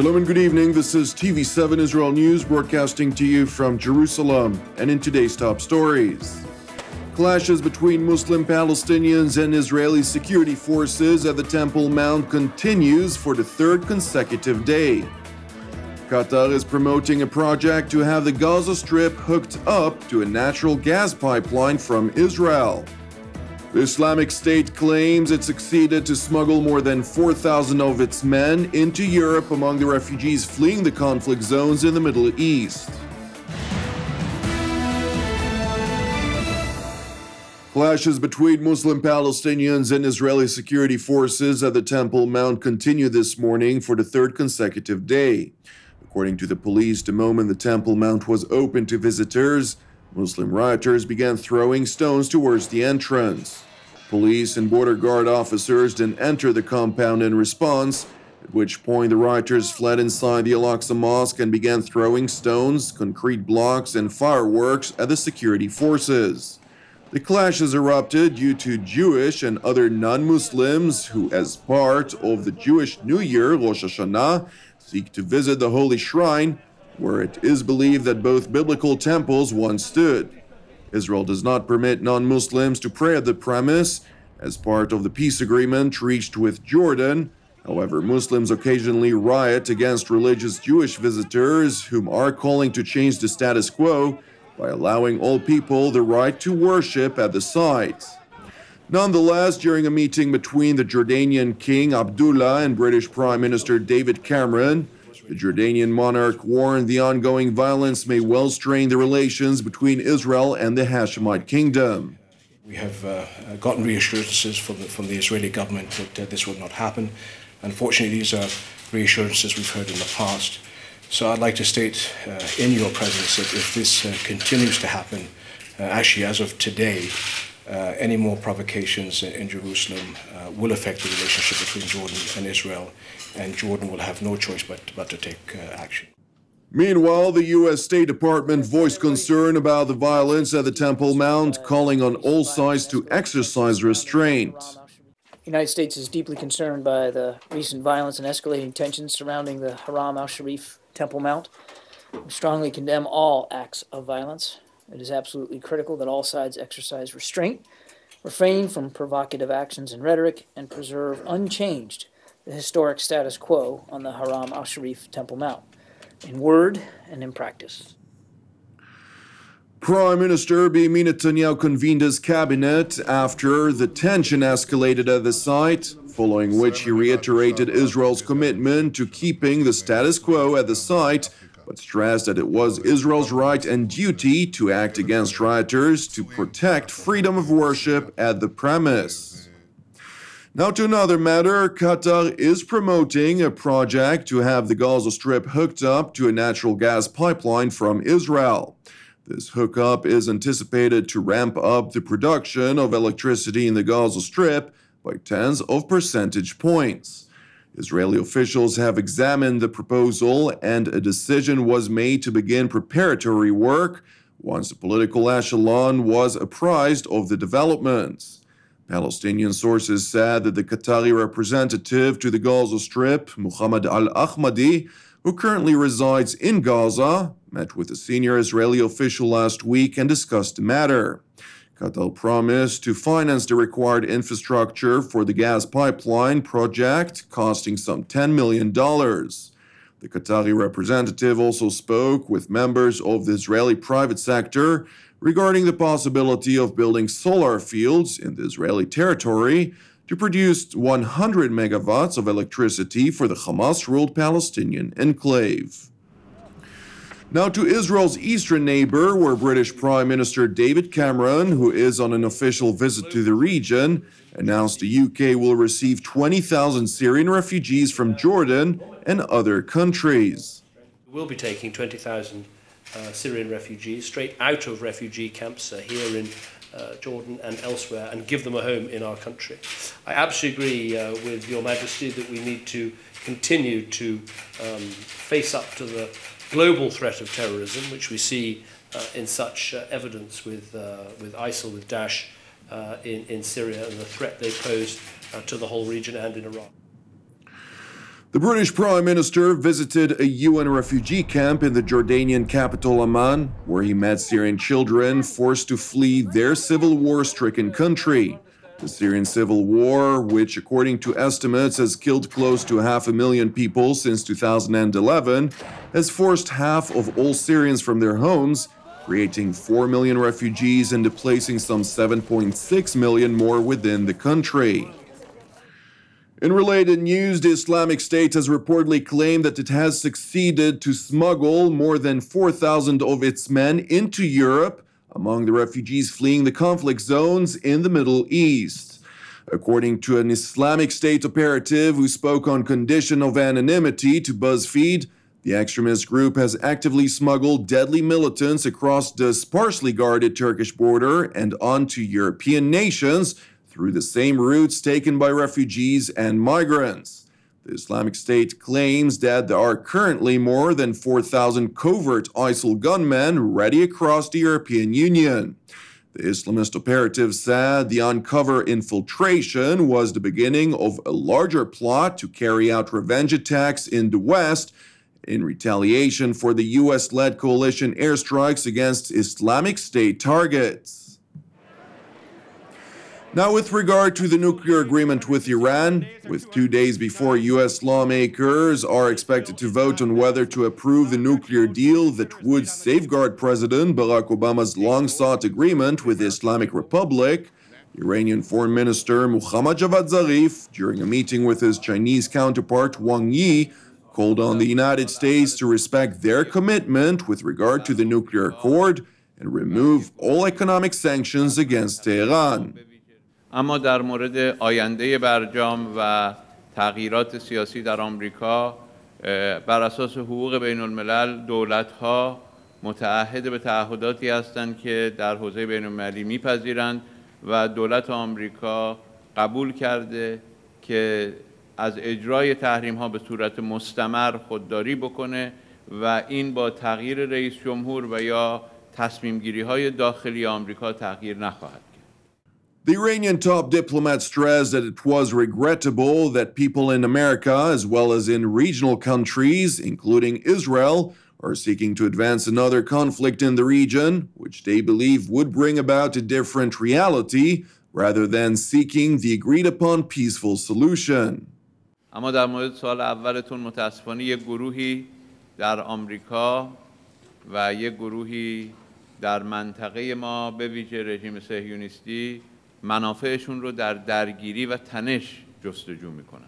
Shalom and good evening. This is TV7 Israel News broadcasting to you from Jerusalem. And in today's top stories clashes between Muslim Palestinians and Israeli security forces at the Temple Mount continues for the third consecutive day. Qatar is promoting a project to have the Gaza Strip hooked up to a natural gas pipeline from Israel. The Islamic State claims it succeeded to smuggle more than 4,000 of its men into Europe among the refugees fleeing the conflict zones in the Middle East. Clashes between Muslim Palestinians and Israeli security forces at the Temple Mount continue this morning for the third consecutive day. According to the police, the moment the Temple Mount was open to visitors, Muslim rioters began throwing stones towards the entrance. Police and border guard officers then entered the compound in response, at which point the rioters fled inside the Al-Aqsa Mosque and began throwing stones, concrete blocks, and fireworks at the security forces. The clashes erupted due to Jewish and other non-Muslims who, as part of the Jewish New Year, Rosh Hashanah, seek to visit the holy shrine, where it is believed that both biblical temples once stood. Israel does not permit non Muslims to pray at the premise as part of the peace agreement reached with Jordan. However, Muslims occasionally riot against religious Jewish visitors whom are calling to change the status quo by allowing all people the right to worship at the site. Nonetheless, during a meeting between the Jordanian King Abdullah and British Prime Minister David Cameron, the Jordanian monarch warned the ongoing violence may well strain the relations between Israel and the Hashemite kingdom. We have uh, gotten reassurances from the, from the Israeli government that uh, this will not happen. Unfortunately, these are reassurances we've heard in the past. So I'd like to state uh, in your presence that if this uh, continues to happen, uh, actually as of today, uh, any more provocations in, in Jerusalem uh, will affect the relationship between Jordan and Israel, and Jordan will have no choice but, but to take uh, action. Meanwhile, the U.S. State Department voiced concern about the violence at the Temple Mount, calling on all sides to exercise restraint. The United States is deeply concerned by the recent violence and escalating tensions surrounding the Haram al Sharif Temple Mount. We strongly condemn all acts of violence. It is absolutely critical that all sides exercise restraint, refrain from provocative actions and rhetoric, and preserve unchanged the historic status quo on the Haram al Sharif Temple Mount, in word and in practice. Prime Minister Benjamin Netanyahu convened his cabinet after the tension escalated at the site, following which he reiterated Israel's commitment to keeping the status quo at the site but stressed that it was Israel's right and duty to act against rioters to protect freedom of worship at the premise. Now to another matter, Qatar is promoting a project to have the Gaza Strip hooked up to a natural gas pipeline from Israel. This hookup is anticipated to ramp up the production of electricity in the Gaza Strip by tens of percentage points. Israeli officials have examined the proposal, and a decision was made to begin preparatory work once the political echelon was apprised of the developments. Palestinian sources said that the Qatari representative to the Gaza Strip, Muhammad al Ahmadi, who currently resides in Gaza, met with a senior Israeli official last week and discussed the matter. Qatar promised to finance the required infrastructure for the gas pipeline project, costing some $10 million. The Qatari representative also spoke with members of the Israeli private sector regarding the possibility of building solar fields in the Israeli territory to produce 100 megawatts of electricity for the Hamas ruled Palestinian enclave. Now to Israel's eastern neighbor, where British Prime Minister David Cameron, who is on an official visit to the region, announced the UK will receive 20,000 Syrian refugees from Jordan and other countries. We'll be taking 20,000 uh, Syrian refugees straight out of refugee camps uh, here in uh, Jordan and elsewhere and give them a home in our country. I absolutely agree uh, with Your Majesty that we need to continue to um, face up to the global threat of terrorism, which we see uh, in such uh, evidence with, uh, with ISIL, with Daesh uh, in, in Syria, and the threat they pose uh, to the whole region and in Iraq. The British Prime Minister visited a UN refugee camp in the Jordanian capital Amman, where he met Syrian children forced to flee their civil war stricken country. The Syrian civil war, which according to estimates has killed close to half a million people since 2011, has forced half of all Syrians from their homes, creating 4 million refugees and displacing some 7.6 million more within the country. In related news, the Islamic State has reportedly claimed that it has succeeded to smuggle more than 4,000 of its men into Europe among the refugees fleeing the conflict zones in the Middle East. According to an Islamic State operative who spoke on condition of anonymity to BuzzFeed, the extremist group has actively smuggled deadly militants across the sparsely guarded Turkish border and onto European nations through the same routes taken by refugees and migrants. The Islamic State claims that there are currently more than 4,000 covert ISIL gunmen ready across the European Union. The Islamist operative said the uncover infiltration was the beginning of a larger plot to carry out revenge attacks in the West in retaliation for the US led coalition airstrikes against Islamic State targets. Now, with regard to the nuclear agreement with Iran, with two days before U.S. lawmakers are expected to vote on whether to approve the nuclear deal that would safeguard President Barack Obama's long sought agreement with the Islamic Republic, Iranian Foreign Minister Muhammad Javad Zarif, during a meeting with his Chinese counterpart Wang Yi, called on the United States to respect their commitment with regard to the nuclear accord and remove all economic sanctions against Tehran. اما در مورد آینده برجام و تغییرات سیاسی در آمریکا بر اساس حقوق بین الملل دولت ها متعهد به تعهداتی هستند که در حوزه بین المللی میپذیرند و دولت آمریکا قبول کرده که از اجرای تحریم ها به صورت مستمر خودداری بکنه و این با تغییر رئیس جمهور و یا تصمیم گیری های داخلی آمریکا تغییر نخواهد The Iranian top diplomat stressed that it was regrettable that people in America, as well as in regional countries, including Israel, are seeking to advance another conflict in the region, which they believe would bring about a different reality rather than seeking the agreed upon peaceful solution. اما در مورد سال اولتون متاسفانه یک گروهی در آمریکا و یک گروهی در منطقه ما به ویژه رژیم صهیونیستی منافعشون رو در درگیری و تنش جستجو میکنن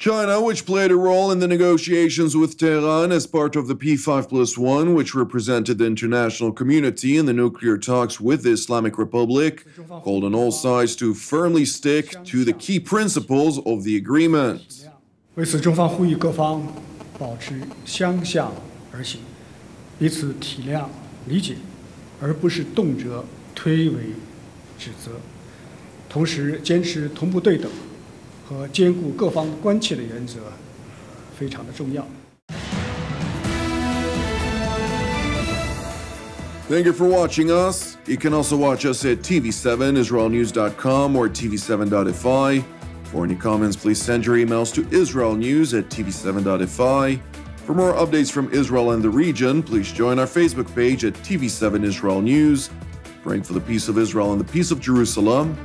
China, which played a role in the negotiations with Tehran as part of the P5 plus 1, which represented the international community in the nuclear talks with the Islamic Republic, called on all sides to firmly stick to the key principles of the agreement. 为此，中方呼吁各方保持相向而行，彼此体谅理解，而不是动辄 推诿指责，同时坚持同步对等和兼顾各方关切的原则，非常的重要。Thank you for watching us. You can also watch us at TV7IsraelNews.com or TV7.fi. For any comments, please send your emails to IsraelNews at TV7.fi. For more updates from Israel and the region, please join our Facebook page at TV7 Israel News praying for the peace of Israel and the peace of Jerusalem.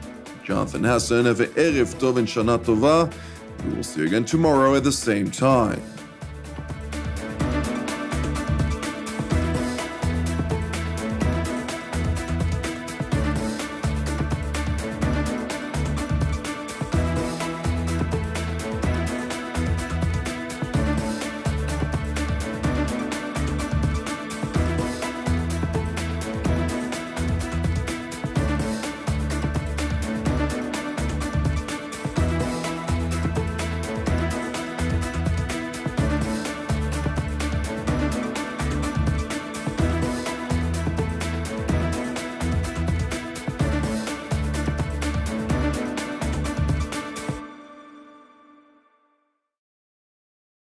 Jonathan Hassan, have Erev Tov and Shana Tova. We will see you again tomorrow at the same time.